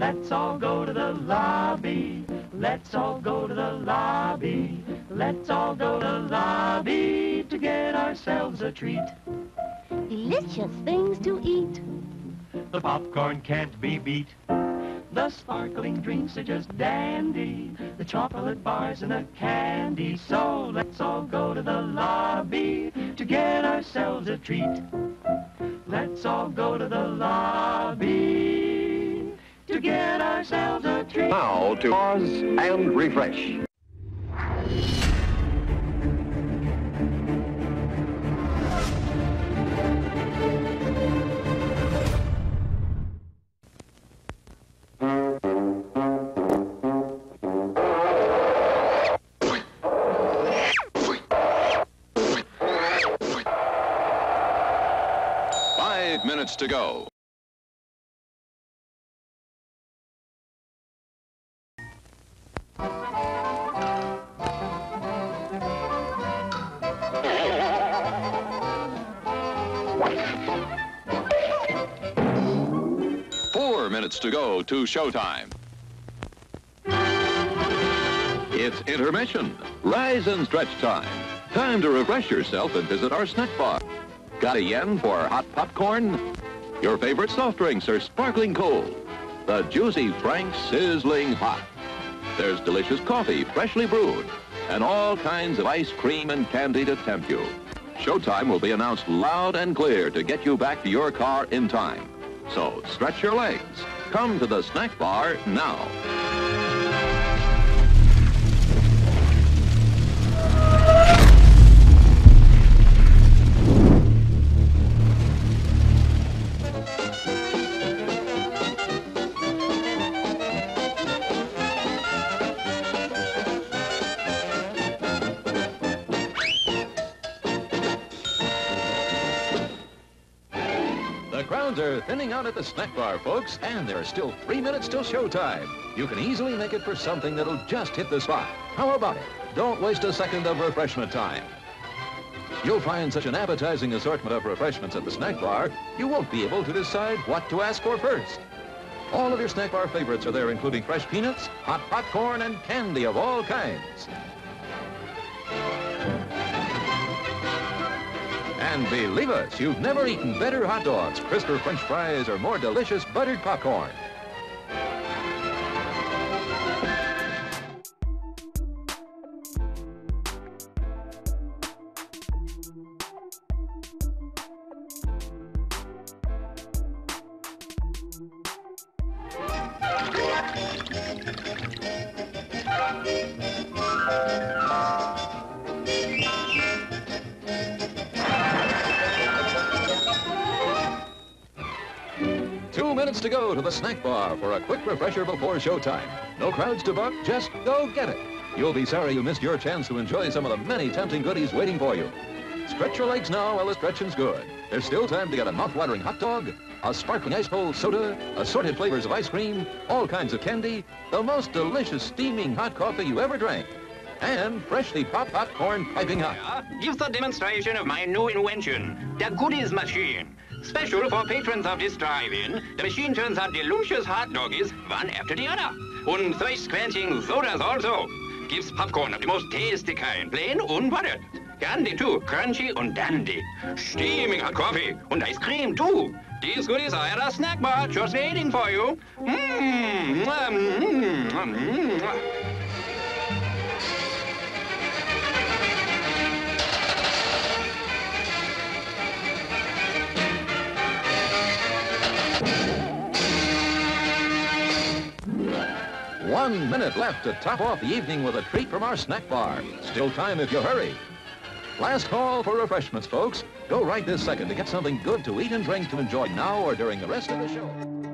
Let's all go to the lobby. Let's all go to the lobby. Let's all go to the lobby to get ourselves a treat. Delicious things to eat. The popcorn can't be beat. The sparkling drinks are just dandy. The chocolate bars and the candy. So let's all go to the lobby to get ourselves a treat. Let's all go to the lobby to get ourselves a treat. Now to pause and refresh. Five minutes to go. Four minutes to go to showtime. It's intermission. Rise and stretch time. Time to refresh yourself and visit our snack bar. Got a yen for hot popcorn? Your favorite soft drinks are sparkling cold. The juicy Frank sizzling hot. There's delicious coffee, freshly brewed, and all kinds of ice cream and candy to tempt you. Showtime will be announced loud and clear to get you back to your car in time. So stretch your legs. Come to the snack bar now. Crowds are thinning out at the snack bar, folks, and there are still three minutes till showtime. You can easily make it for something that'll just hit the spot. How about it? Don't waste a second of refreshment time. You'll find such an appetizing assortment of refreshments at the snack bar, you won't be able to decide what to ask for first. All of your snack bar favorites are there, including fresh peanuts, hot popcorn, and candy of all kinds. And believe us, you've never eaten better hot dogs, crisper french fries, or more delicious buttered popcorn. Two minutes to go to the snack bar for a quick refresher before showtime. No crowds to buck, just go get it. You'll be sorry you missed your chance to enjoy some of the many tempting goodies waiting for you. Stretch your legs now while the stretching's good. There's still time to get a mouth-watering hot dog, a sparkling ice-cold soda, assorted flavors of ice cream, all kinds of candy, the most delicious steaming hot coffee you ever drank, and freshly popped popcorn piping hot. gives the demonstration of my new invention, the Goodies Machine. Special for patrons of this drive-in, the machine turns out delicious hot doggies one after the other. And thirst-quenching sodas also. Gives popcorn of the most tasty kind, plain unbuttered. Candy too, crunchy and dandy. Steaming hot coffee and ice cream too. These goodies are at a snack bar just waiting for you. Mmm, mmm, mmm, mmm. One minute left to top off the evening with a treat from our snack bar. Still time if you hurry. Last call for refreshments, folks. Go right this second to get something good to eat and drink to enjoy now or during the rest of the show.